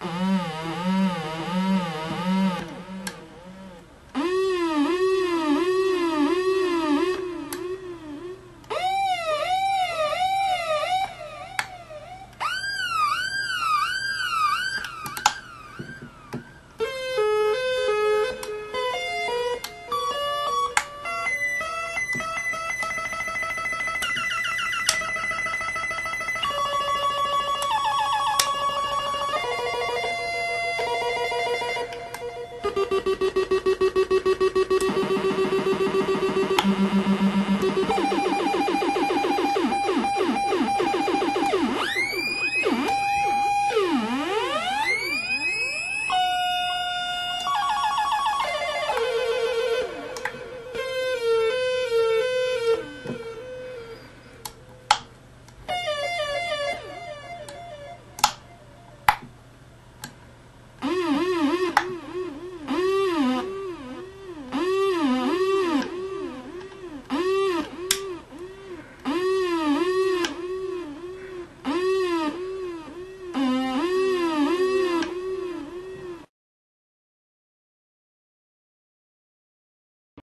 Mm.